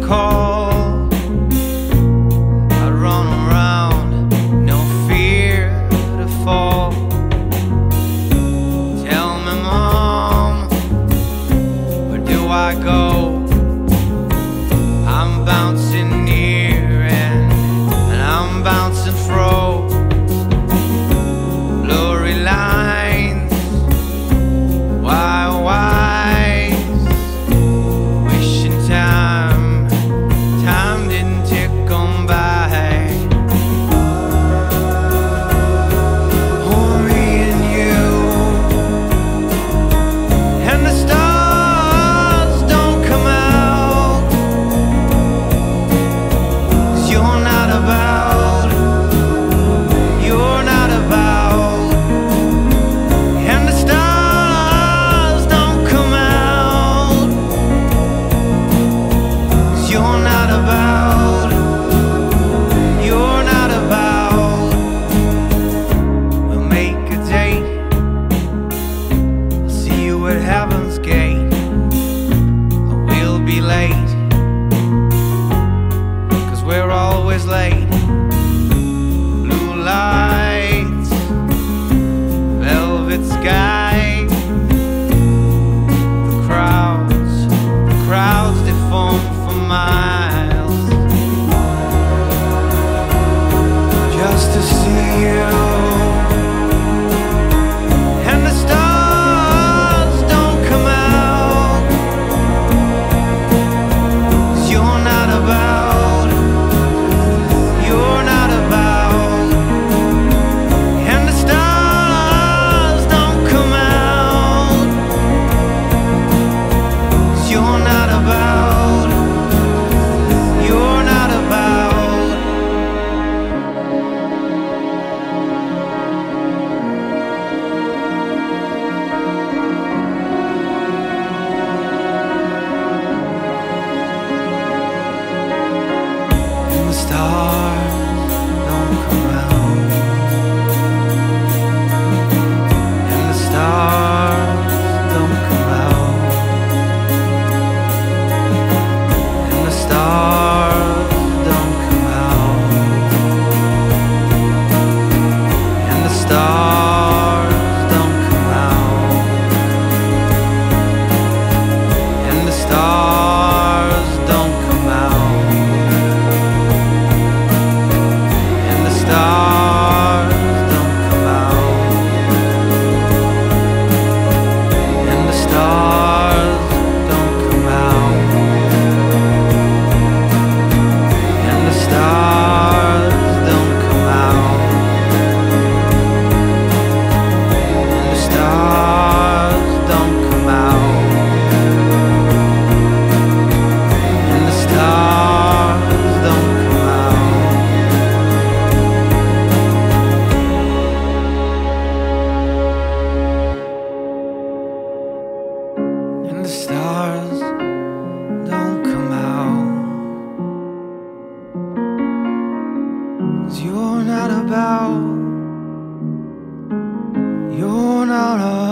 call. you. don't come you're not about, you're not about.